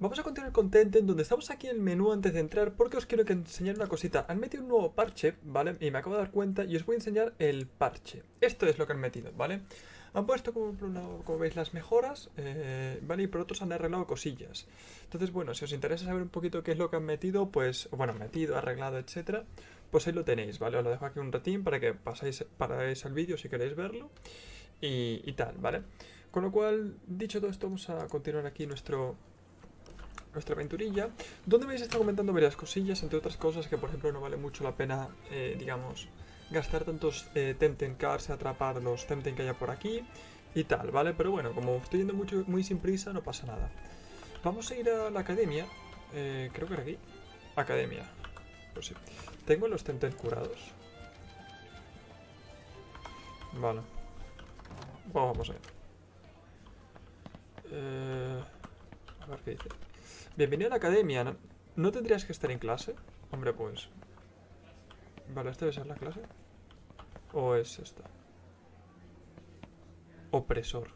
Vamos a continuar con Tenten, donde estamos aquí en el menú antes de entrar, porque os quiero que enseñar una cosita. Han metido un nuevo parche, ¿vale? Y me acabo de dar cuenta y os voy a enseñar el parche. Esto es lo que han metido, ¿vale? Han puesto, como, como veis, las mejoras, eh, ¿vale? Y por otros han arreglado cosillas. Entonces, bueno, si os interesa saber un poquito qué es lo que han metido, pues, bueno, metido, arreglado, etcétera, pues ahí lo tenéis, ¿vale? Os lo dejo aquí un ratín para que pasáis, paráis al vídeo si queréis verlo y, y tal, ¿vale? Con lo cual, dicho todo esto, vamos a continuar aquí nuestro nuestra aventurilla, donde vais a estar comentando varias cosillas, entre otras cosas que, por ejemplo, no vale mucho la pena, eh, digamos, gastar tantos eh, Tempten Cars y atrapar los Tempten que haya por aquí y tal, ¿vale? Pero bueno, como estoy yendo mucho, muy sin prisa, no pasa nada. Vamos a ir a la academia, eh, creo que era aquí. Academia, pues sí. Tengo los Tempten curados. Vale. Vamos a ver. Eh, a ver qué dice. Bienvenido a la academia. ¿No, ¿No tendrías que estar en clase? Hombre, pues... Vale, ¿esta debe ser la clase? ¿O es esta? Opresor.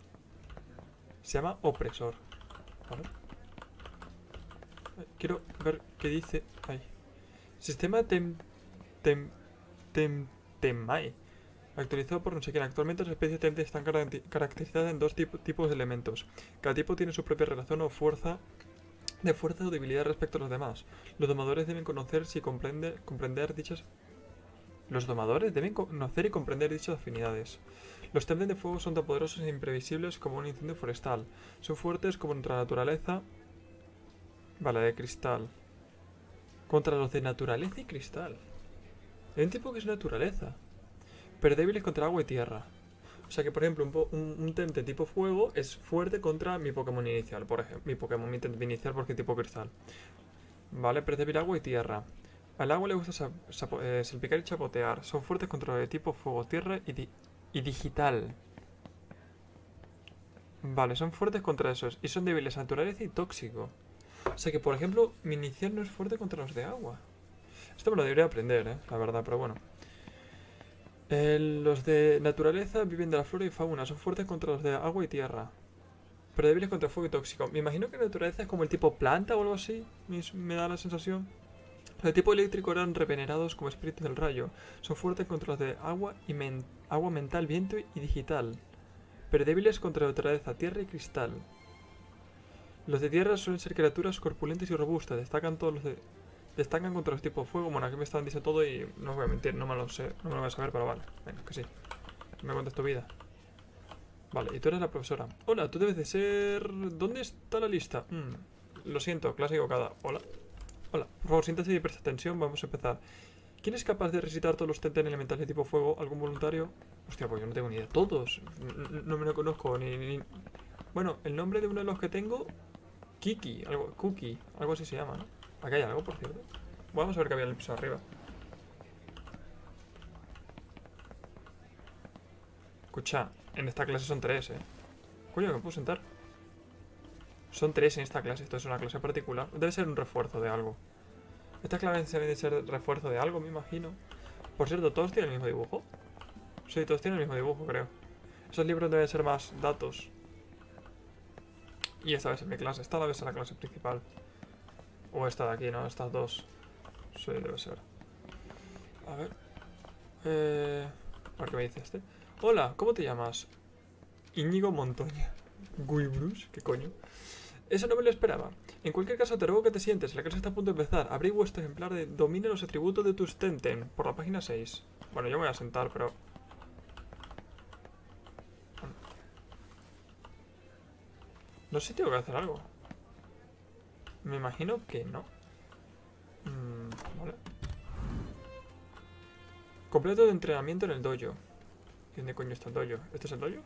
Se llama opresor. ¿Vale? Quiero ver qué dice... Ahí. Sistema tem... Tem... Tem... Temai. Actualizado por no sé quién. Actualmente las especies Temte están caracteri- caracterizadas en dos tipo- tipos de elementos. Cada tipo tiene su propia relación o fuerza de fuerza o debilidad respecto a los demás. Los domadores deben conocer y comprender, comprender dichas... Los domadores deben conocer y comprender dichas afinidades. Los Tempten de fuego son tan poderosos e imprevisibles como un incendio forestal. Son fuertes como contra la naturaleza... Vale, de cristal. Contra los de naturaleza y cristal. Hay un tipo que es naturaleza. Pero débiles contra agua y tierra. O sea que, por ejemplo, un, un, un tipo fuego es fuerte contra mi Pokémon inicial, por ejemplo. Mi Pokémon mi Tempten inicial porque es tipo cristal. Vale, débil agua y tierra. Al agua le gusta eh, salpicar y chapotear. Son fuertes contra de tipo fuego, tierra y, y digital. Vale, son fuertes contra esos. Y son débiles a naturaleza y tóxico. O sea que, por ejemplo, mi inicial no es fuerte contra los de agua. Esto me lo debería aprender, eh, la verdad, pero bueno. Los de naturaleza viven de la flora y fauna, son fuertes contra los de agua y tierra. Pero débiles contra fuego y tóxico. Me imagino que naturaleza es como el tipo planta o algo así. Me, da la sensación. Los de tipo eléctrico eran revenerados como espíritus del rayo. Son fuertes contra los de agua y agua mental, viento y digital. Pero débiles contra naturaleza, tierra y cristal. Los de tierra suelen ser criaturas corpulentas y robustas. Destacan todos los de. Destacan contra los tipos fuego. Bueno, aquí me están diciendo todo y no os voy a mentir, no me lo sé, no me lo voy a saber, pero vale. Venga, que sí. Me cuentas tu vida. Vale, y tú eres la profesora. Hola, tú debes de ser... ¿Dónde está la lista? Mm, lo siento, clase equivocada. Hola. Hola, por favor, siéntese y presta atención, vamos a empezar. ¿Quién es capaz de recitar todos los tenten elementales de tipo fuego? ¿Algún voluntario? Hostia, pues yo no tengo ni idea. Todos. No me lo conozco, ni, ni- Bueno, el nombre de uno de los que tengo... Kiki, algo... Cookie, algo así se llama, ¿no? Aquí hay algo, por cierto. Vamos a ver qué había en el piso arriba. Escucha, en esta clase son tres, ¿eh? Coño, ¿me puedo sentar? Son tres en esta clase, esto es una clase particular. Debe ser un refuerzo de algo. Esta clase debe de ser refuerzo de algo, me imagino. Por cierto, ¿todos tienen el mismo dibujo? Sí, todos tienen el mismo dibujo, creo. Esos libros deben ser más datos. Y esta vez es mi clase. Esta debe ser la clase principal. O esta de aquí, ¿no? Estas dos. Sí, debe ser. A ver. Eh... A qué me dice este. Hola, ¿cómo te llamas? Íñigo Montoña. Guy Bruce, ¿qué coño? Eso no me lo esperaba. En cualquier caso, te ruego que te sientes. La clase está a punto de empezar. Abrí vuestro ejemplar de Domina los atributos de tus Tenten por la página 6. Bueno, yo me voy a sentar, pero... No sé si tengo que hacer algo. Me imagino que no. Mm, vale. Completo de entrenamiento en el dojo. ¿Y ¿Dónde coño está el dojo? ¿Este es el dojo?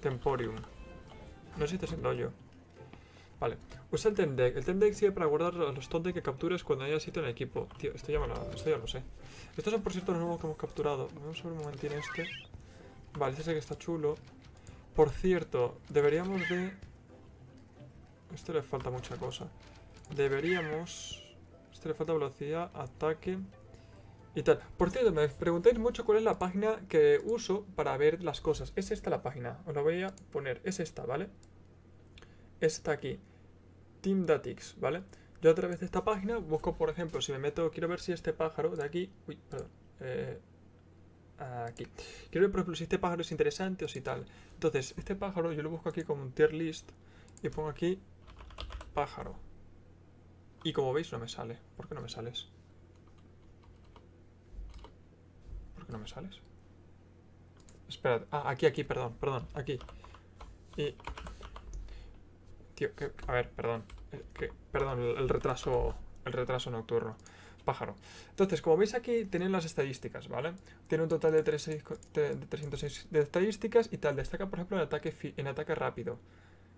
Temporium. No sé si este es el dojo. Vale. Usa el Temdeck. El Temdeck sirve para guardar los tontes que captures cuando haya sitio en el equipo. Tío, esto ya, me lo, esto ya lo sé. Estos son, por cierto, los nuevos que hemos capturado. Vamos a ver un momentín este. Vale, este es el que está chulo. Por cierto, deberíamos de... Esto le falta mucha cosa. Deberíamos... Esto le falta velocidad, ataque y tal. Por cierto, me preguntáis mucho cuál es la página que uso para ver las cosas. Es esta la página. Os la voy a poner. Es esta, ¿vale? Esta aquí. Team Datix, ¿vale? Yo a través de esta página busco, por ejemplo, si me meto, quiero ver si este pájaro de aquí, uy, perdón, eh, aquí. Quiero ver, por ejemplo, si este pájaro es interesante o si tal. Entonces, este pájaro yo lo busco aquí como un tier list y pongo aquí pájaro. Y como veis no me sale. ¿Por qué no me sales? ¿Por qué no me sales? Espera, ah, aquí, aquí, perdón, perdón, aquí. Y... Tío, a ver, perdón. Eh, que, perdón, el, retraso el retraso nocturno. Pájaro. Entonces, como veis aquí, tienen las estadísticas, ¿vale? Tiene un total de, 306 de estadísticas y tal. Destaca, por ejemplo, en ataque, en ataque rápido.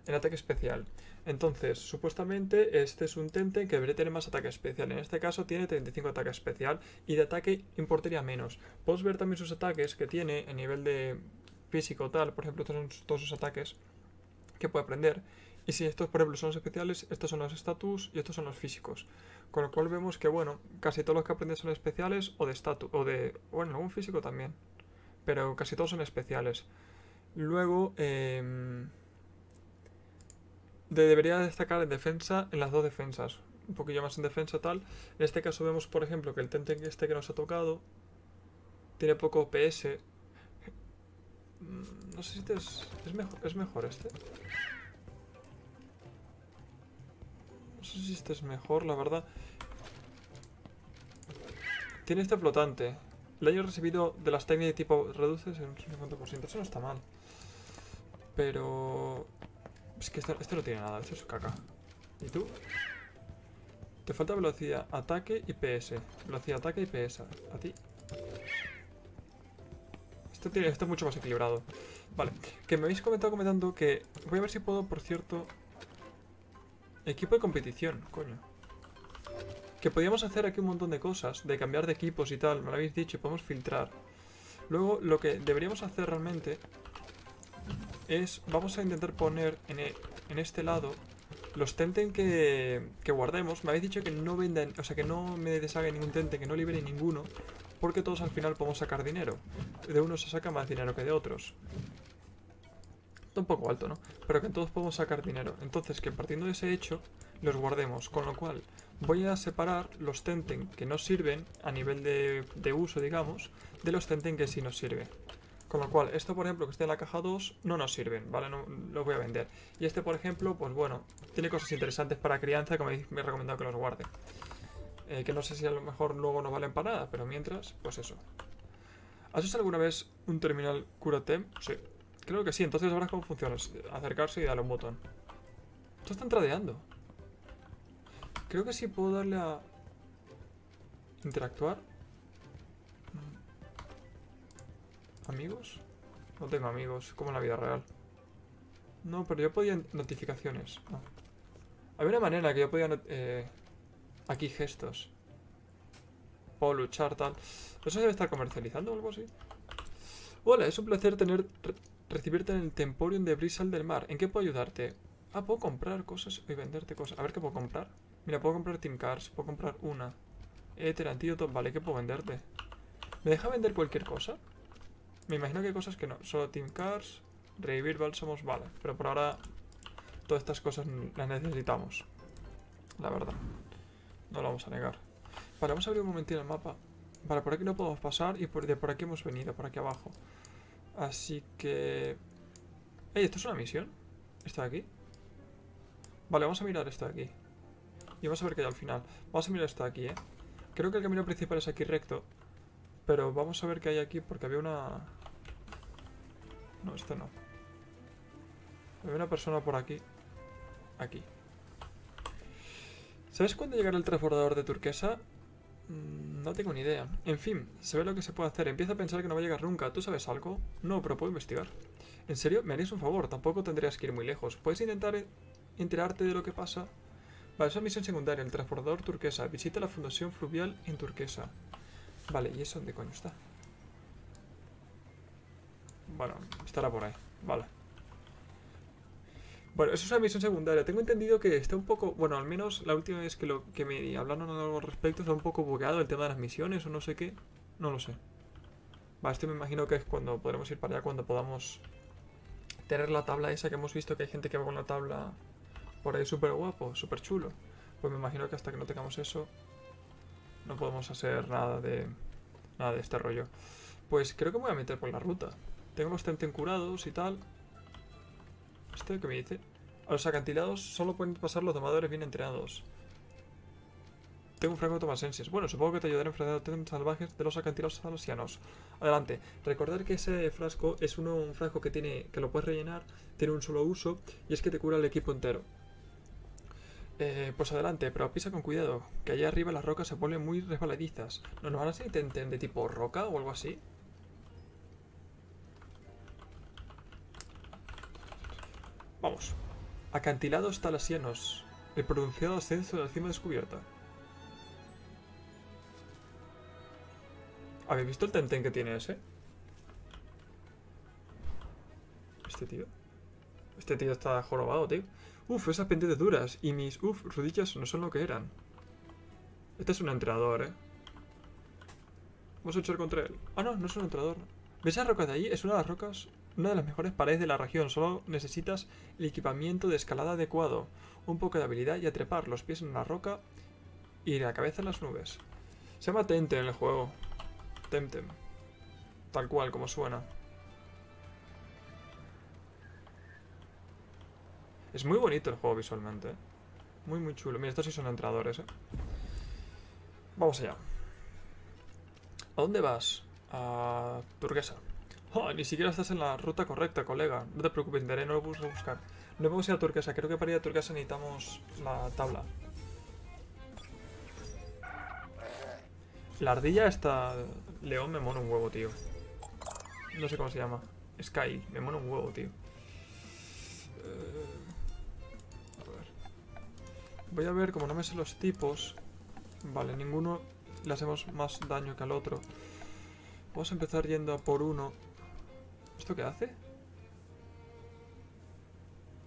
En ataque especial. Entonces, supuestamente, este es un Tente que debería tener más ataque especial. En este caso, tiene 35 ataque especial y de ataque importaría menos. Podemos ver también sus ataques que tiene a nivel de físico tal. Por ejemplo, estos son todos sus ataques que puede aprender. Y si estos, por ejemplo, son especiales, estos son los status y estos son los físicos. Con lo cual vemos que, bueno, casi todos los que aprenden son especiales o de status, o de, bueno, algún físico también. Pero casi todos son especiales. Luego, eh, debería destacar en defensa en las dos defensas. Un poquillo más en defensa tal. En este caso vemos, por ejemplo, que el Tenten este que nos ha tocado tiene poco PS. Mm, no sé si este es, es, mejor, es mejor este. No sé si este es mejor, la verdad. Tiene este flotante. El daño recibido de las técnicas de tipo reduces en un 50%. Eso no está mal. Pero... Es que este, no tiene nada, esto es caca. ¿Y tú? Te falta velocidad, ataque y PS. Velocidad, ataque y PS. A ti. Esto, tiene, esto es mucho más equilibrado. Vale, que me habéis comentado comentando que... Voy a ver si puedo, por cierto... Equipo de competición, coño. Que podíamos hacer aquí un montón de cosas, de cambiar de equipos y tal, me lo habéis dicho, y podemos filtrar. Luego, lo que deberíamos hacer realmente es, vamos a intentar poner en, e, en este lado los Tenten que, que, guardemos. Me habéis dicho que no vendan, o sea, que no me deshaga ningún Tenten, que no libere ninguno, porque todos al final podemos sacar dinero. De unos se saca más dinero que de otros un poco alto, ¿no? Pero que todos podemos sacar dinero. Entonces, que partiendo de ese hecho, los guardemos. Con lo cual, voy a separar los Tenten que no sirven a nivel de, de uso, digamos, de los Tenten que sí nos sirven. Con lo cual, esto por ejemplo que esté en la caja 2 no nos sirven, ¿vale? No los voy a vender. Y este por ejemplo, pues bueno, tiene cosas interesantes para crianza que me, he recomendado que los guarde. Eh, que no sé si a lo mejor luego no valen para nada, pero mientras, pues eso. ¿Has usado alguna vez un terminal Curatem? Sí. Creo que sí, entonces ahora cómo funciona. Acercarse y darle un botón. Esto está entradeando. Creo que sí puedo darle a... Interactuar. ¿Amigos? No tengo amigos, como en la vida real. No, pero yo podía... Notificaciones. No. Había una manera que yo podía... Eh, aquí gestos. O luchar, tal. ¿Eso debe estar comercializando o algo así? Hola, es un placer tener recibirte en el Temporium de Brisal del Mar. ¿En qué puedo ayudarte? Ah, puedo comprar cosas y venderte cosas. A ver qué puedo comprar. Mira, puedo comprar Team Cars, puedo comprar una. Éter, antídoto, vale, ¿qué puedo venderte? ¿Me deja vender cualquier cosa? Me imagino que hay cosas que no. Solo Team Cars, revivir bálsamos, vale. Pero por ahora todas estas cosas las necesitamos. La verdad. No lo vamos a negar. Vale, vamos a abrir un momentito el mapa. Vale, por aquí no podemos pasar y por, de por aquí hemos venido, por aquí abajo. Así que... Ey, ¿esto es una misión? ¿Esto de aquí? Vale, vamos a mirar esto de aquí. Y vamos a ver qué hay al final. Vamos a mirar esto de aquí, ¿eh? Creo que el camino principal es aquí recto. Pero vamos a ver qué hay aquí porque había una... No, esto no. Había una persona por aquí. Aquí. ¿Sabes cuándo llegará el transbordador de turquesa? Mm, no tengo ni idea. En fin, se ve lo que se puede hacer. Empieza a pensar que no va a llegar nunca. ¿Tú sabes algo? No, pero puedo investigar. ¿En serio? ¿Me harías un favor? Tampoco tendrías que ir muy lejos. ¿Puedes intentar enterarte de lo que pasa? Vale, es una misión secundaria. El transportador turquesa. Visita la Fundación Fluvial en Turquesa. Vale, ¿y eso dónde coño está? Bueno, estará por ahí. Vale. Bueno, eso es una misión secundaria. Tengo entendido que está un poco... Bueno, al menos la última vez que, lo, que me hablaron al respecto está un poco bugueado el tema de las misiones o no sé qué. No lo sé. Vale, este me imagino que es cuando podremos ir para allá, cuando podamos tener la tabla esa que hemos visto que hay gente que va con la tabla por ahí súper guapo, súper chulo. Pues me imagino que hasta que no tengamos eso, no podemos hacer nada de, nada de este rollo. Pues creo que me voy a meter por la ruta. Tengo los Temtem curados y tal. ¿Este qué me dice? A los acantilados solo pueden pasar los domadores bien entrenados. Tengo un frasco de tomasenses. Bueno, supongo que te ayudará a enfrentar a salvajes de los acantilados alosianos. Adelante. Recordar que ese frasco es uno, un frasco que tiene que lo puedes rellenar, tiene un solo uso y es que te cura el equipo entero. Eh, pues adelante, pero pisa con cuidado, que allá arriba las rocas se ponen muy resbaladizas. ¿No nos van a ser de tipo roca o algo así? Vamos. Acantilados talasianos. El pronunciado ascenso de la cima descubierta. ¿Habéis visto el tenten que tiene ese? Este tío. Este tío está jorobado, tío. Uf, esas pendientes duras. Y mis, uf, rodillas no son lo que eran. Este es un entrenador, ¿eh? Vamos a luchar contra él. Ah, no, no es un entrenador. ¿Ves esa roca de ahí? Es una de las rocas, una de las mejores paredes de la región. Solo necesitas el equipamiento de escalada adecuado, un poco de habilidad y a trepar los pies en una roca y la cabeza en las nubes. Se llama Tente en el juego. Temtem. Tal cual, como suena. Es muy bonito el juego visualmente. ¿eh? Muy, muy chulo. Mira, estos sí son entradores, ¿eh? Vamos allá. ¿A dónde vas? A Turquesa. Oh, ni siquiera estás en la ruta correcta, colega. No te preocupes, intentaré, no lo a buscar. No a ir a Turquesa. Creo que para ir a Turquesa necesitamos la tabla. La ardilla esta... León me mola un huevo, tío. No sé cómo se llama. Sky, me mola un huevo, tío. Eh, a ver. Voy a ver, como no me sé los tipos... Vale, ninguno le hacemos más daño que al otro. Vamos a empezar yendo a por uno. ¿Esto qué hace?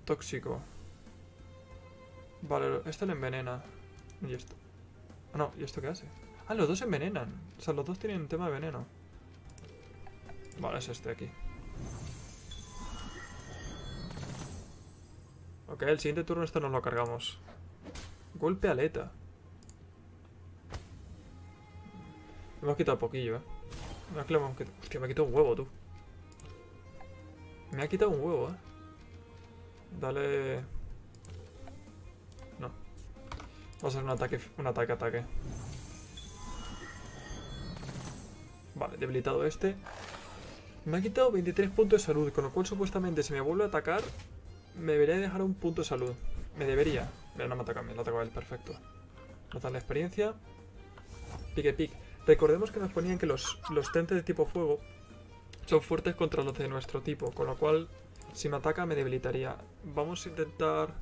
Tóxico. Vale, este le envenena. ¿Y esto? Ah, no, ¿y esto qué hace? Ah, los dos envenenan. O sea, los dos tienen tema de veneno. Vale, es este aquí. Ok, el siguiente turno esto nos lo cargamos. Golpe aleta. Hemos quitado poquillo, eh. Me ha quitado... Hostia, me quitado un huevo, tú. Me ha quitado un huevo, eh. Dale... No. Vamos a hacer un ataque, un ataque, ataque. Vale, debilitado este. Me ha quitado 23 puntos de salud, con lo cual supuestamente si me vuelve a atacar, me debería dejar un punto de salud. Me debería. Pero no me ataca mí, lo ataca él, perfecto. Notan la experiencia. Pique pique. Recordemos que nos ponían que los, los tentes de tipo fuego son fuertes contra los de nuestro tipo, con lo cual si me ataca me debilitaría. Vamos a intentar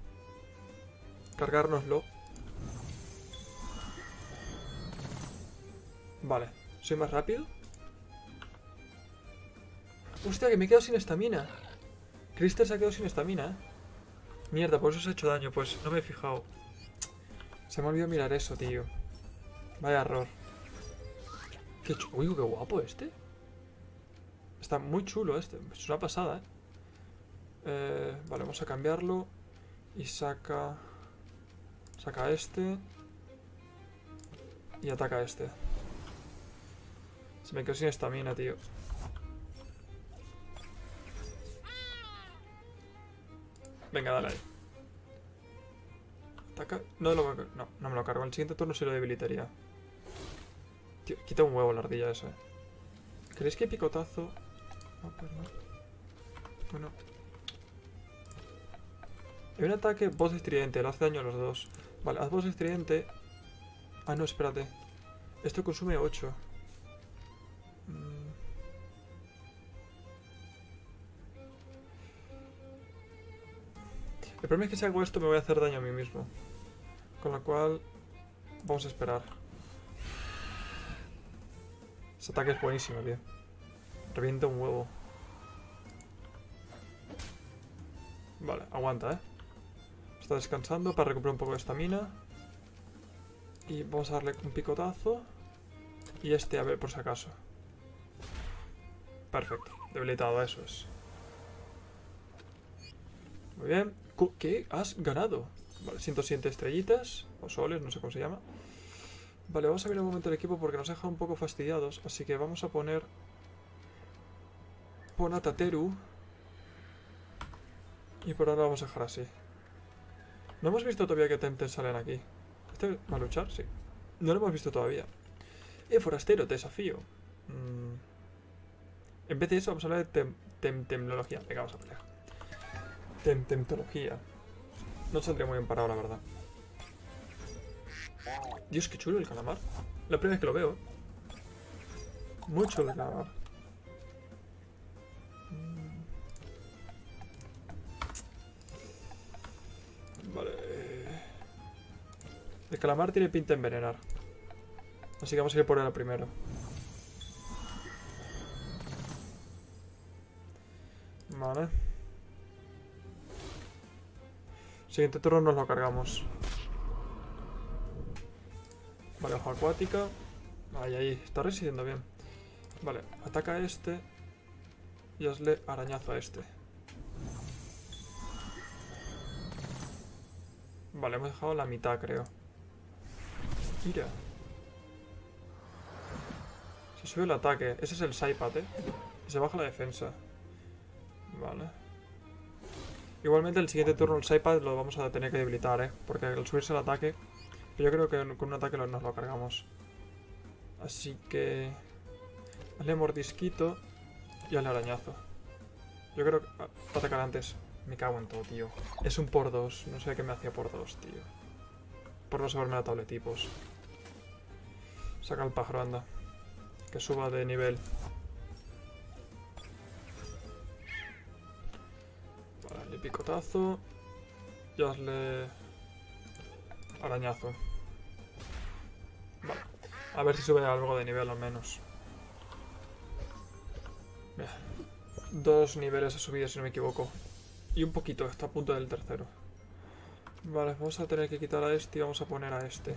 cargárnoslo. Vale, ¿soy más rápido? Hostia, que me he quedado sin estamina. Crystal se ha quedado sin estamina, ¿eh? Mierda, por eso se ha hecho daño. Pues no me he fijado. Se me ha olvidado mirar eso, tío. Vaya error. Qué Uy, qué guapo este. Está muy chulo este. Es una pasada, ¿eh? ¿eh? Vale, vamos a cambiarlo. Y saca... Saca este. Y ataca este. Se me quedó sin estamina, tío. Venga, dale ahí. Ataca. No, lo, no, no me lo cargo. En el siguiente turno sí lo debilitaría. Tío, quita un huevo la ardilla esa. ¿Creéis que picotazo? No, pues no. Bueno. Hay un ataque voz estridente, le hace daño a los dos. Vale, haz voz estridente. Ah, no, espérate. Esto consume 8. El problema es que si hago esto me voy a hacer daño a mí mismo. Con lo cual, vamos a esperar. Ese ataque es buenísimo, tío. Revienta un huevo. Vale, aguanta, ¿eh? Está descansando para recuperar un poco de estamina. Y vamos a darle un picotazo. Y este, a ver, por si acaso. Perfecto. Debilitado, eso es. Muy bien. ¿Qué? Has ganado. Vale, 107 estrellitas, o soles, no sé cómo se llama. Vale, vamos a ver un momento el equipo porque nos ha dejado un poco fastidiados, así que vamos a poner... Pon a. Y por ahora vamos a dejar así. No hemos visto todavía que Temtem salen aquí. ¿Este va a luchar? Sí. No lo hemos visto todavía. Eh, forastero, te desafío. Mm. En vez de eso, vamos a hablar de tem temtemnología. Venga, vamos a pelear. Temtemtología. No saldría muy bien parado, la verdad. Dios, qué chulo el calamar. La primera vez que lo veo. Muy chulo el calamar. El calamar tiene pinta de envenenar. Así que vamos a ir por él primero. Vale. Siguiente turno nos lo cargamos. Vale, hoja acuática. Ahí, ahí. Está resistiendo bien. Vale, ataca a este. Y hazle arañazo a este. Vale, hemos dejado la mitad, creo. Se sube el ataque. Ese es el Saipat, ¿eh? Y se baja la defensa. Vale. Igualmente el siguiente turno el Saipat lo vamos a tener que debilitar, ¿eh? Porque al subirse el ataque... Yo creo que con un ataque nos lo cargamos. Así que... Hazle mordisquito y hazle arañazo. Yo creo que... Va a atacar antes. Me cago en todo, tío. Es un por dos. No sé qué me hacía por dos, tío. Por no saberme la tabletipos. Saca el pájaro, anda. Que suba de nivel. Vale, picotazo. Y hazle... Arañazo. Vale. A ver si sube algo de nivel al menos. Dos niveles a subir si no me equivoco. Y un poquito, está a punto del tercero. Vale, vamos a tener que quitar a este y vamos a poner a este.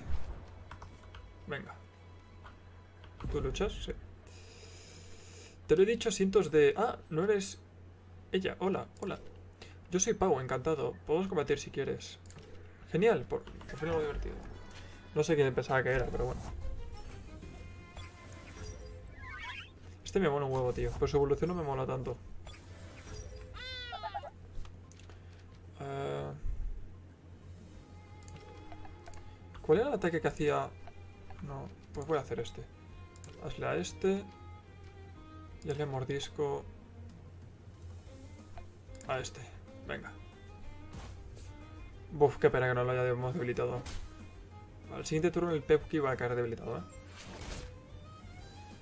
Venga. ¿Tú luchas? Sí. Te lo he dicho cientos de... Ah, no eres... Ella, hola, hola. Yo soy Pau, encantado. Podemos combatir si quieres. Genial, por, por fin algo divertido. No sé quién pensaba que era, pero bueno. Este me mola un huevo, tío. Pero su evolución no me mola tanto. Uh... ¿Cuál era el ataque que hacía...? No, pues voy a hacer este. Hazle a este. Y hazle mordisco... A este. Venga. Buf, qué pena que no lo hayamos debilitado. Al siguiente turno el Pepki va a caer debilitado, ¿eh?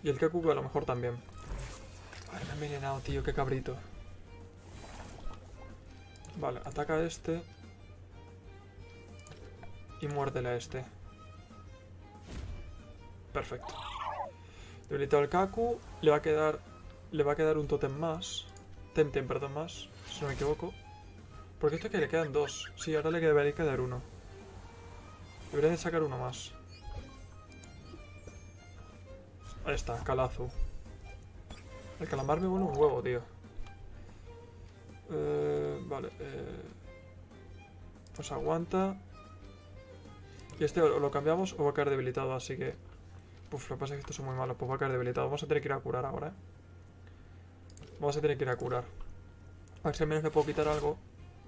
Y el Kakuku a lo mejor también. Ay, me he envenenado, tío, qué cabrito. Vale, ataca a este. Y muérdele a este. Perfecto. Debilitado el Kaku. Le va a quedar. Le va a quedar un totem más. Temtem, perdón, más. Si no me equivoco. Porque esto que le quedan dos. Sí, ahora le debería quedar uno. Debería de sacar uno más. Ahí está, calazo. El calamar me vuelve un huevo, tío. Eh, vale. Eh, pues aguanta. Y este o lo cambiamos o va a caer debilitado, así que... Uf, lo que pasa es que estos son muy malos. Pues va a caer debilitado. Vamos a tener que ir a curar ahora, ¿eh? Vamos a tener que ir a curar. A ver si al menos me puedo quitar algo.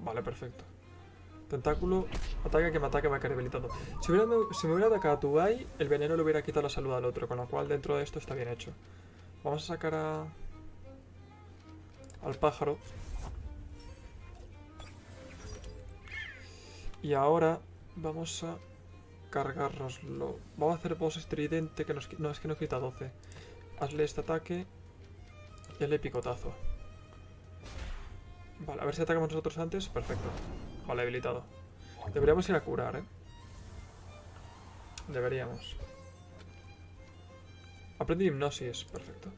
Vale, perfecto. Tentáculo, ataque que me ataque va a caer debilitado. Si, hubiera, si me hubiera atacado a Tugai, el veneno le hubiera quitado la salud al otro, con lo cual dentro de esto está bien hecho. Vamos a sacar a... al pájaro. Y ahora vamos a cargárnoslo. Vamos a hacer boss estridente que nos, no, es que nos quita 12. Hazle este ataque y hazle picotazo. Vale, a ver si atacamos nosotros antes. Perfecto. Vale, habilitado. Deberíamos ir a curar, ¿eh? Deberíamos. Aprendí hipnosis. Perfecto.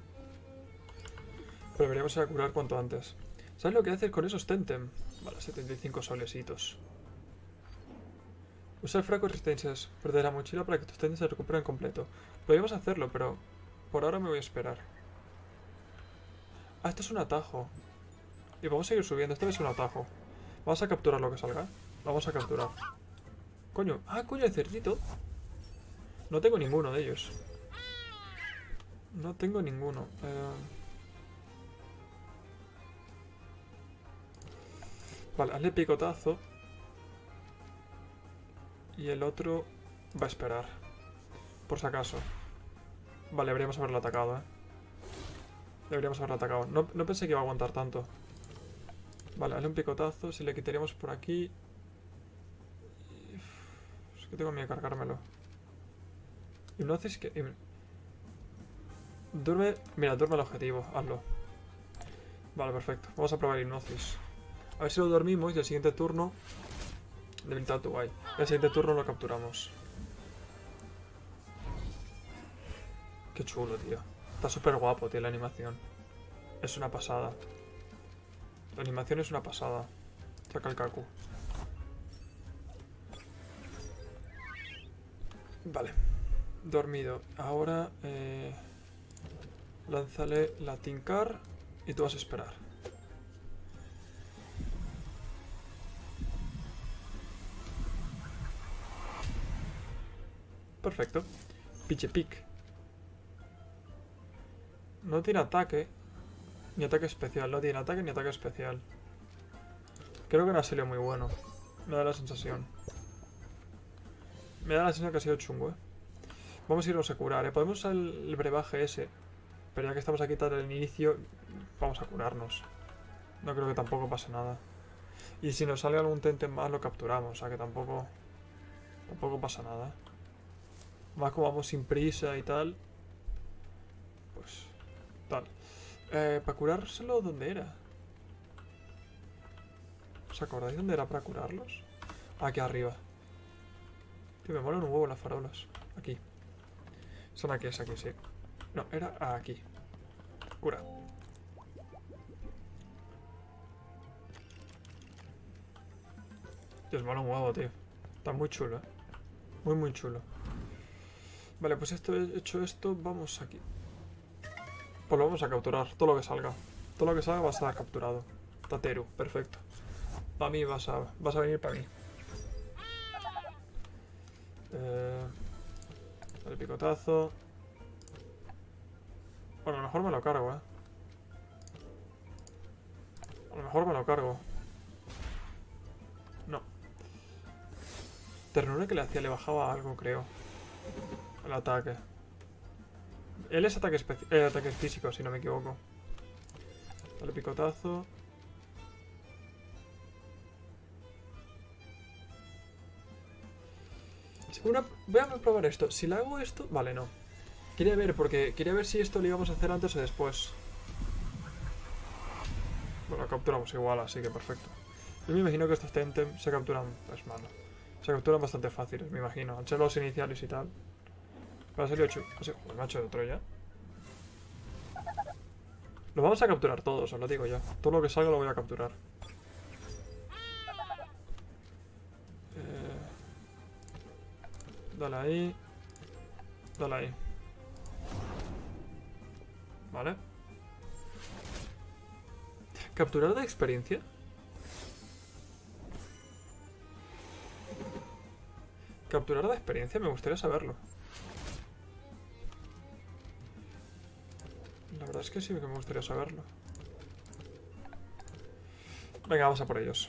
Deberíamos ir a curar cuanto antes. ¿Sabes lo que haces con esos Tentem? Vale, 75 Usar fraco resistencias. Perder la mochila para que tus Tentem se recuperen completo. Podríamos hacerlo, pero por ahora me voy a esperar. Ah, esto es un atajo. Y vamos a seguir subiendo. Esta vez es un atajo. Vamos a capturar lo que salga. Vamos a capturar. Coño. Ah, coño, el cerdito. No tengo ninguno de ellos. No tengo ninguno. Eh... Vale, hazle picotazo. Y el otro va a esperar. Por si acaso. Vale, deberíamos haberlo atacado, ¿eh? Deberíamos haberlo atacado. No, no pensé que iba a aguantar tanto. Vale, hazle un picotazo. Si le quitaríamos por aquí... Es que tengo miedo de cargármelo. Hipnosis que... Duerme... Mira, duerme el objetivo. Hazlo. Vale, perfecto. Vamos a probar hipnosis. A ver si lo dormimos y el siguiente turno... Debilitar tu guay. El siguiente turno lo capturamos. Qué chulo, tío. Está súper guapo, tío, la animación. Es una pasada. La animación es una pasada. Saca el Kaku. Vale. Dormido. Ahora... Eh, lánzale la Tincar y tú vas a esperar. Perfecto. Piche pic. No tiene ataque. Ni ataque especial. No tiene ataque ni ataque especial. Creo que no ha sido muy bueno. Me da la sensación. Me da la sensación que ha sido chungo, eh. Vamos a irnos a curar, ¿eh? Podemos usar el, brebaje ese. Pero ya que estamos aquí tal el inicio, vamos a curarnos. No creo que tampoco pase nada. Y si nos sale algún tente más, lo capturamos. O sea que tampoco... Tampoco pasa nada. Más como vamos sin prisa y tal. Pues... Tal. Eh, ¿Para curárselo dónde era? ¿Os acordáis dónde era para curarlos? Aquí arriba. Tío, me molan un huevo las farolas. Aquí. Son aquí, es aquí, sí. No, era aquí. Cura. Dios, mola un huevo, tío. Está muy chulo, ¿eh? Muy, muy chulo. Vale, pues esto hecho esto, vamos aquí. Pues lo vamos a capturar, todo lo que salga. Todo lo que salga va a estar capturado. Tateru, perfecto. Para mí vas a, vas a venir para mí. Eh, el picotazo. Bueno, a lo mejor me lo cargo, eh. A lo mejor me lo cargo. No. Ternura que le hacía le bajaba algo, creo. El ataque. Él es ataque, eh, ataque físico, si no me equivoco. Dale picotazo. Voy a probar esto. Si le hago esto... Vale, no. Quería ver, porque quería ver si esto lo íbamos a hacer antes o después. Bueno, capturamos igual, así que perfecto. Yo me imagino que estos Tentem se capturan... Es malo. Se capturan bastante fáciles, me imagino. Al ser los iniciales y tal. Va a salir 8. el macho de Troya. Lo vamos a capturar todos, os lo digo ya. Todo lo que salga lo voy a capturar. Eh, dale ahí. Dale ahí. Vale. ¿Capturar de experiencia? Capturar de experiencia, me gustaría saberlo. La verdad es que sí que me gustaría saberlo. Venga, vamos a por ellos.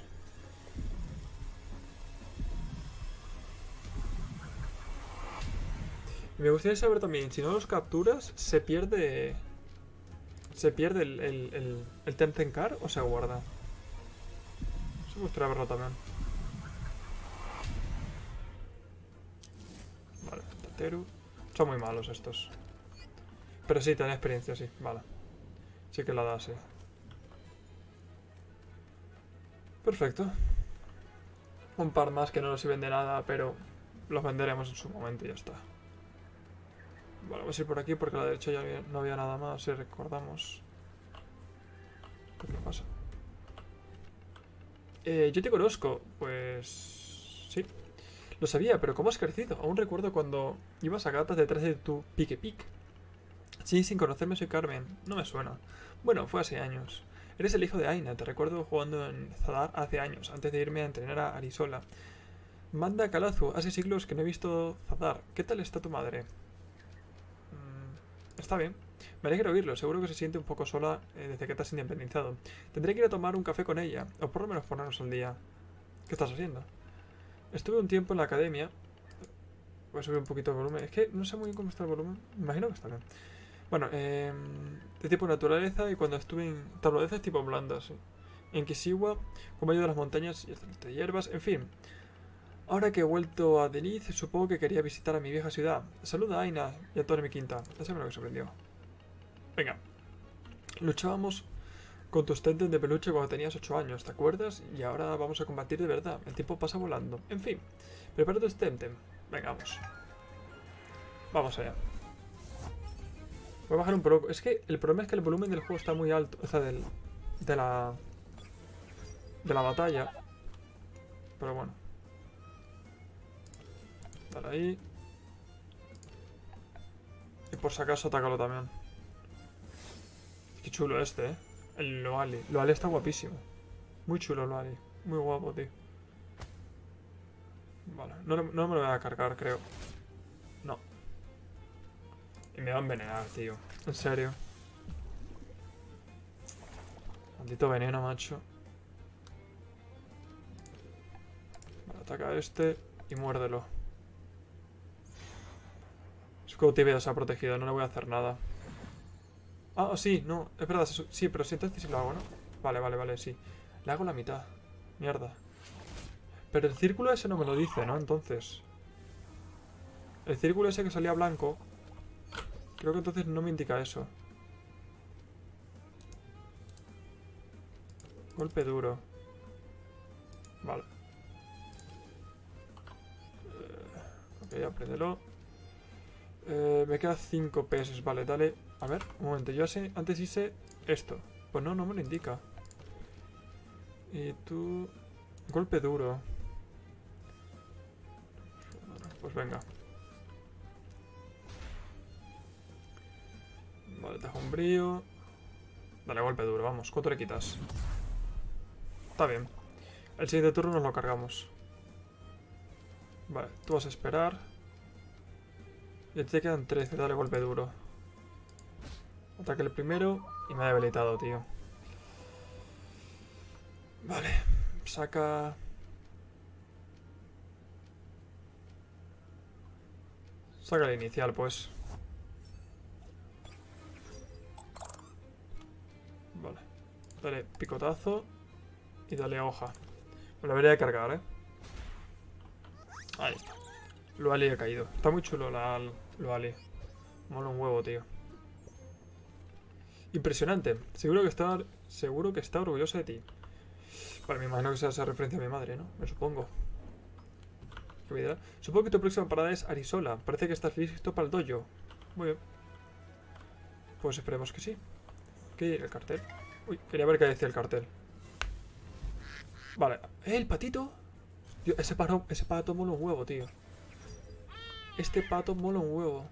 me gustaría saber también, si no los capturas, ¿se pierde... ¿Se pierde el, el, el, Temtencar o se guarda? Me gustaría verlo también. Vale, Tateru. Son muy malos estos. Pero sí, tiene experiencia, sí. Vale. Sí que la da, sí. Perfecto. Un par más que no nos sirven de nada, pero los venderemos en su momento y ya está. Vale, vamos a ir por aquí porque a la derecha ya no había nada más, si recordamos. ¿Qué pasa? Eh, yo te conozco, pues... Sí. Lo sabía, pero ¿cómo has crecido? Aún recuerdo cuando ibas a gatas detrás de tu pique-pique. Sí, sin conocerme soy Carmen. No me suena. Bueno, fue hace años. Eres el hijo de Aina. Te recuerdo jugando en Zadar hace años, antes de irme a entrenar a Arisola. Manda Calazu, hace siglos que no he visto Zadar. ¿Qué tal está tu madre? Mm, está bien. Me alegra oírlo, seguro que se siente un poco sola eh, desde que te has independizado. Tendré que ir a tomar un café con ella, o por lo menos ponernos al día. ¿Qué estás haciendo? Estuve un tiempo en la academia. Voy a subir un poquito el volumen. Es que no sé muy bien cómo está el volumen. Me imagino que está bien. Bueno, eh, de tipo naturaleza y cuando estuve en tabloneces tipo blandas. En Kishiwa, como medio de las montañas y de hierbas, en fin. Ahora que he vuelto a Deniz, supongo que quería visitar a mi vieja ciudad. Saluda a Aina y a toda mi quinta. Eso es lo que sorprendió. Venga. Luchábamos con tus tentes de peluche cuando tenías 8 años, ¿te acuerdas? Y ahora vamos a combatir de verdad. El tiempo pasa volando. En fin, prepara tu Temtem. Venga, vamos. Vamos allá. Voy a bajar un poco. Es que el problema es que el volumen del juego está muy alto. O sea, del, de la... De la batalla. Pero bueno. Dale ahí. Y por si acaso atácalo también. Qué chulo este, eh. El Loali. Loali está guapísimo. Muy chulo Loali. Muy guapo, tío. Vale. No, no me lo voy a cargar, creo. Y me va a envenenar, tío. En serio. Maldito veneno, macho. Vale, ataca a este y muérdelo. Su cautividad se ha protegido, no le voy a hacer nada. Ah, sí, no, es verdad, sí, pero si entonces sí lo hago, ¿no? Vale, vale, vale, sí. Le hago la mitad. Mierda. Pero el círculo ese no me lo dice, ¿no? Entonces... El círculo ese que salía blanco... Creo que entonces no me indica eso. Golpe duro. Vale. Eh, ok, apréndelo. Eh, me queda 5 PS, vale, dale a ver, un momento, yo antes hice esto. Pues no, no me lo indica. Y tú... Golpe duro. Pues venga. Vale, te un brillo. Dale, golpe duro, vamos. ¿Cuánto le quitas? Está bien. El siguiente turno nos lo cargamos. Vale, tú vas a esperar. Y te quedan 13, dale golpe duro. Ataque el primero y me ha debilitado, tío. Vale, saca... Saca el inicial, pues. Dale picotazo y dale hoja. Me lo debería cargar, ¿eh? Ahí está. Luali ha caído. Está muy chulo la Luali. Mola un huevo, tío. Impresionante. Seguro que está, seguro que está orgullosa de ti. Vale, me imagino que sea esa referencia a mi madre, ¿no? Me supongo. Supongo que tu próxima parada es Arisola. Parece que estás listo para el dojo. Muy. Pues esperemos que sí. ¿Qué el cartel? Uy, quería ver qué decía el cartel. Vale. ¿Eh, el patito? ese, pato, ese pato mola un huevo, tío. Este pato mola un huevo.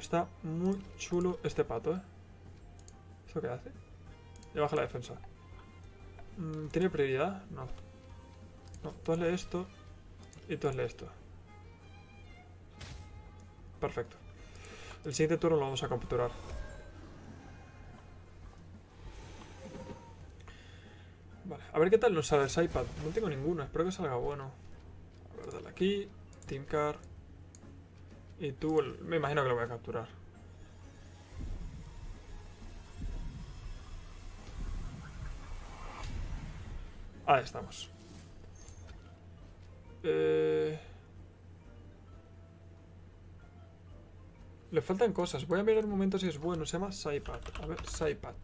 Está muy chulo este pato, ¿eh? ¿Eso qué hace? Le baja la defensa. Mm, ¿Tiene prioridad? No. No, tú esto y tú esto. Perfecto. El siguiente turno lo vamos a capturar. Vale, a ver qué tal nos sale el iPad. No tengo ninguno, espero que salga bueno. A ver, dale aquí. Team Car. Y tú, me imagino que lo voy a capturar. Ahí estamos. Eh... Le faltan cosas. Voy a mirar un momento si es bueno. Se llama Saipat. A ver, Saipat.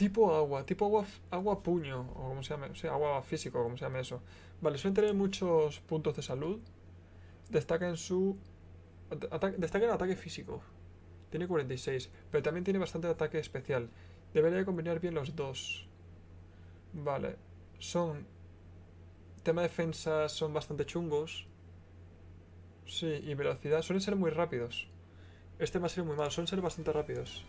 Tipo agua. Tipo agua, agua puño. O como se llame. O sea, agua físico, como se llame eso. Vale, suelen tener muchos puntos de salud. Destaca en su... destaca en ataque físico. Tiene 46. Pero también tiene bastante ataque especial. Debería combinar bien los dos. Vale. Son... Tema de defensa son bastante chungos. Sí, y velocidad. Suelen ser muy rápidos. Este va a ser muy malo. Suelen ser bastante rápidos.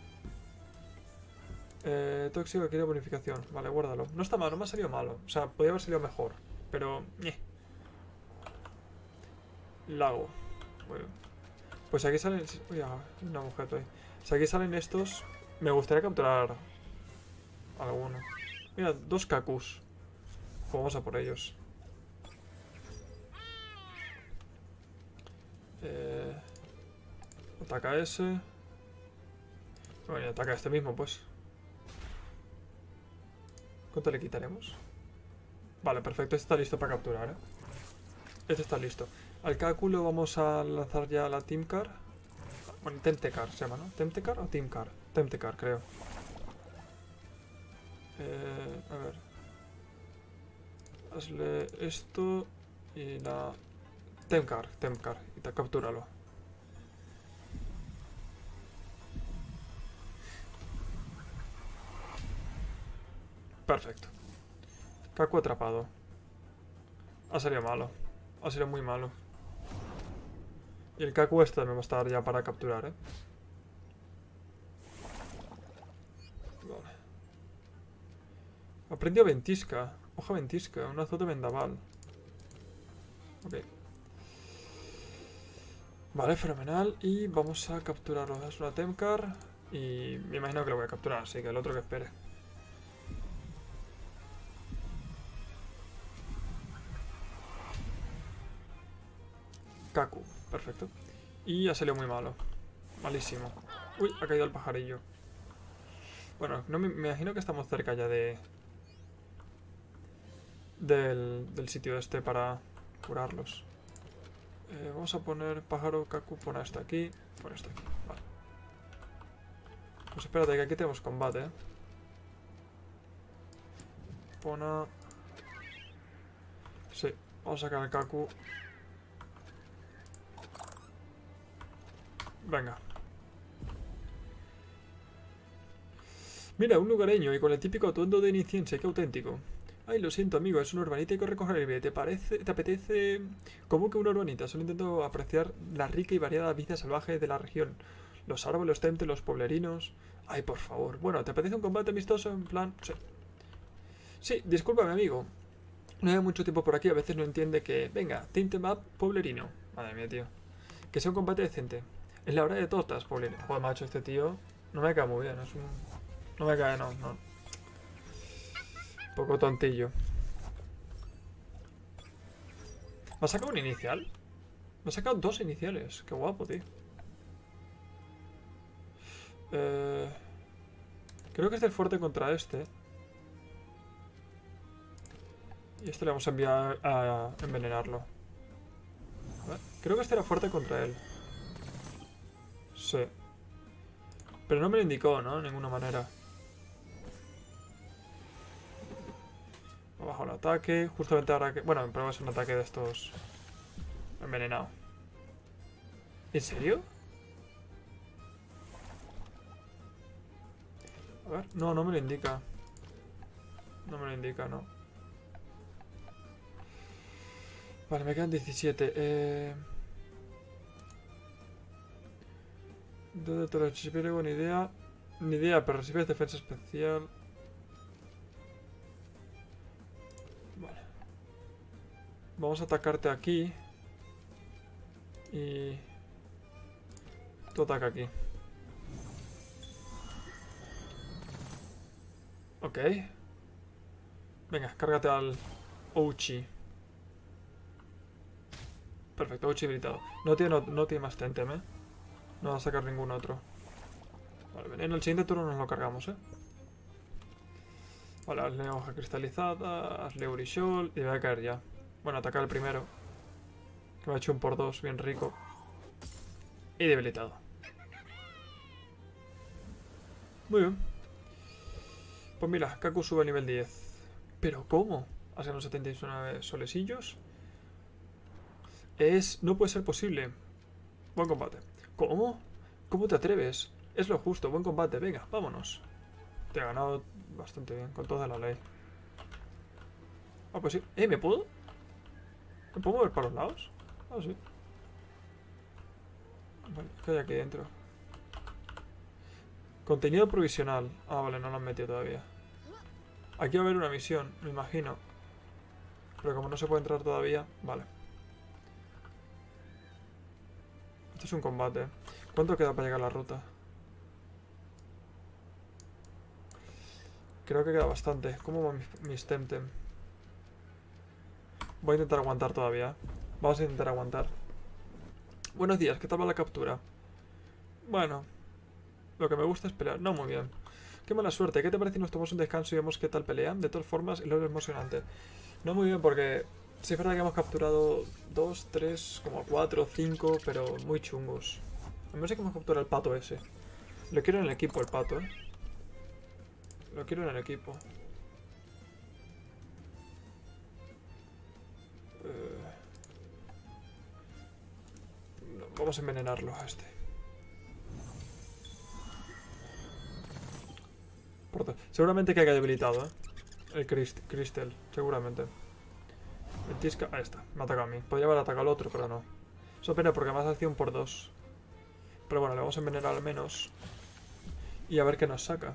Eh, tóxico quiere bonificación. Vale, guárdalo. No está malo, no me ha salido malo. O sea, podría haber salido mejor. pero... eh. Lago. Bien. Pues aquí salen... Uy, ah, un objeto ahí. Si aquí salen estos, me gustaría capturar alguno. Mira, dos kakus. Vamos a por ellos. Eh, ataca ese. Bueno, ataca este mismo, pues. ¿Cuánto le quitaremos? Vale, perfecto. Este está listo para capturar, ¿eh? Este está listo. Al cálculo vamos a lanzar ya la Team Car. Bueno, Temtecar se llama, ¿no? ¿Temtecar o Team Car? Temtecar, creo. Eh, a ver. Hazle esto y la... Temcar, Temcar. Y te captúralo. Perfecto. Kaku atrapado. Ha salido malo. Ha sido muy malo. Y el Kaku este me va a estar ya para capturar, ¿eh? Vale. Aprendió ventisca. Hoja ventisca. Un azote vendaval. Ok. Vale, fenomenal. Y vamos a capturarlo. Es una Temcar. Y me imagino que lo voy a capturar, así que el otro que espere. Kaku, perfecto. Y ha salido muy malo. Malísimo. Uy, ha caído el pajarillo. Bueno, no me, imagino que estamos cerca ya de... Del, del sitio este para curarlos. Eh, vamos a poner pájaro, Kaku, pon esto aquí, pon esto aquí. Vale. Pues espérate, que aquí tenemos combate, ¿eh? Pon a... Sí, vamos a sacar el Kaku Venga. Mira, un lugareño y con el típico atuendo de iniciense, qué auténtico. Ay, lo siento, amigo, es una urbanita y que recoger el bebé. ¿Te parece, te apetece...? ¿Cómo que una urbanita? Solo intento apreciar la rica y variada vida salvaje de la región. Los árboles, los templos, los pueblerinos... Ay, por favor. Bueno, ¿te apetece un combate amistoso? En plan... Sí. Sí, discúlpame, amigo. No hay mucho tiempo por aquí, a veces no entiende que... Venga, Tinte Map, pueblerino. Madre mía, tío. Que sea un combate decente. Es la hora de todas, Paulina. Joder, macho, este tío no me cae muy bien. No me cae, no, no. Un poco tontillo. ¿Me ha sacado un inicial? Me ha sacado dos iniciales. Qué guapo, tío. Eh... Creo que es fuerte contra este. Y este le vamos a enviar a envenenarlo. Creo que este era fuerte contra él. Pero no me lo indicó, ¿no? De ninguna manera. Bajo el ataque. Justamente ahora que... Bueno, pero va a ser un ataque de estos... Envenenado. ¿En serio? A ver. No, no me lo indica. No me lo indica, no. Vale, me quedan 17. Eh... ¿Dónde te lo ni idea. Ni idea, pero recibes defensa especial. Vale. Vamos a atacarte aquí. Y... Tú ataca aquí. Ok. Venga, cárgate al Ouchi. Perfecto, Ouchi habilitado. No tiene, no, tiene más Tentem, ¿eh? No va a sacar ningún otro. Vale, en el siguiente turno nos lo cargamos, ¿eh? Vale, hazle hoja cristalizada, hazle Urishol y va a caer ya. Bueno, atacar el primero. Que me ha hecho un por dos, bien rico. Y debilitado. Muy bien. Pues mira, Kaku sube a nivel 10. ¿Pero cómo? ¿Hacen los 79 solesillos? Es... No puede ser posible. Buen combate. ¿Cómo? ¿Cómo te atreves? Es lo justo, buen combate, venga, vámonos. Te he ganado bastante bien, con toda la ley. Ah, pues sí. ¿Eh, me puedo? ¿Me puedo mover para los lados? Ah, sí. Vale, ¿qué hay aquí dentro? Contenido provisional. Ah, vale, no lo han metido todavía. Aquí va a haber una misión, me imagino. Pero como no se puede entrar todavía, vale. Esto es un combate. ¿Cuánto queda para llegar a la ruta? Creo que queda bastante. ¿Cómo va mis? Voy a intentar aguantar todavía. Vamos a intentar aguantar. Buenos días, ¿qué tal va la captura? Bueno, lo que me gusta es pelear. No, muy bien. Qué mala suerte. ¿Qué te parece si nos tomamos un descanso y vemos qué tal pelean? De todas formas, y lo es emocionante. No muy bien porque sí es verdad que hemos capturado dos, tres, como cuatro, cinco, pero muy chungos. A menos que hemos capturado el pato ese. Lo quiero en el equipo, el pato, ¿eh? Lo quiero en el equipo. Eh, vamos a envenenarlo a este. Seguramente que haya debilitado, ¿eh? El Crystal, seguramente. El Tisca... Ahí está, me ataca a mí. Podría haber atacado al otro, pero no. Eso pena porque más un por dos. Pero bueno, le vamos a envenenar al menos. Y a ver qué nos saca.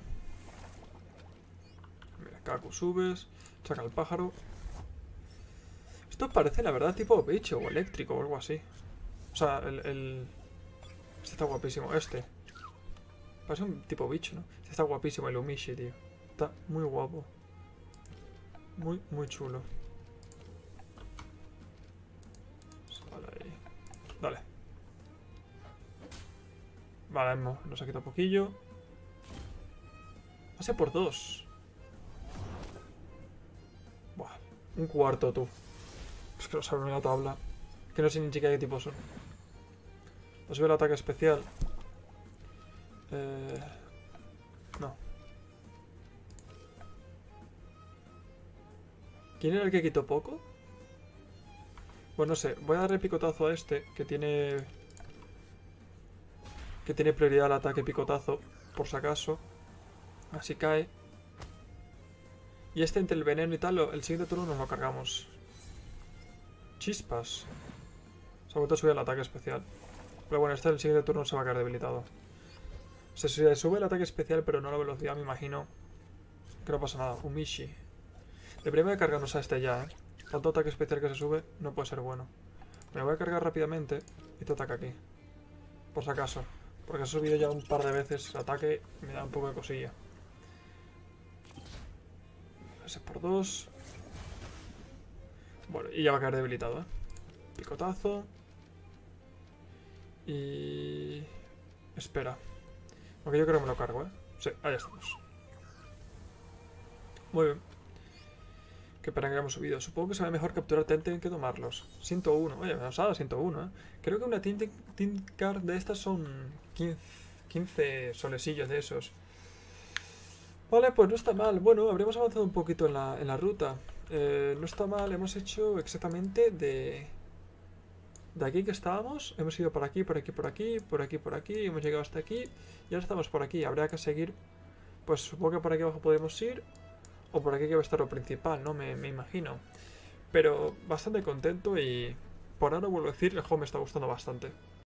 Mira, Kaku subes. Saca el pájaro. Esto parece, la verdad, tipo bicho o eléctrico o algo así. O sea, el... el... Este está guapísimo. Este. Parece un tipo bicho, ¿no? Este está guapísimo, el Umishi, tío. Está muy guapo. Muy, muy chulo. Vale, nos ha quitado poquillo. Pase por dos. Buah, un cuarto, tú. Es que no sabe la tabla. Que no sé ni siquiera qué tipo son. Nos ve el ataque especial. Eh, no. ¿Quién era el que quitó poco? Bueno, no sé. Voy a darle picotazo a este, que tiene... Que tiene prioridad al ataque picotazo, por si acaso. Así cae. Y este entre el veneno y tal, el siguiente turno nos lo cargamos. Chispas. Se ha vuelto a subir el ataque especial. Pero bueno, este el siguiente turno se va a quedar debilitado. Se sube el ataque especial, pero no la velocidad, me imagino. Que no pasa nada. Umishi. Deberíamos de cargarnos a este ya, ¿eh? Tanto ataque especial que se sube no puede ser bueno. Me voy a cargar rápidamente y te ataca aquí. Por si acaso. Porque ha subido ya un par de veces el ataque me da un poco de cosilla. Ese por dos. Bueno, y ya va a caer debilitado, ¿eh? Picotazo. Y... Espera. Porque yo creo que me lo cargo, ¿eh? Sí, ahí estamos. Muy bien. Qué pena que hemos subido. Supongo que será mejor capturar Tenten que tomarlos. 101. Oye, me ha dado 101, ¿eh? Creo que una Tint Card de estas son 15, solesillos de esos. Vale, pues no está mal. Bueno, habríamos avanzado un poquito en la, en la ruta. Eh, no está mal. Hemos hecho exactamente de de aquí que estábamos, hemos ido por aquí, por aquí, por aquí, por aquí, por aquí, hemos llegado hasta aquí y ahora estamos por aquí. Habría que seguir, pues supongo que por aquí abajo podemos ir o por aquí que va a estar lo principal, ¿no? Me, imagino. Pero bastante contento y por ahora vuelvo a decir, el juego me está gustando bastante.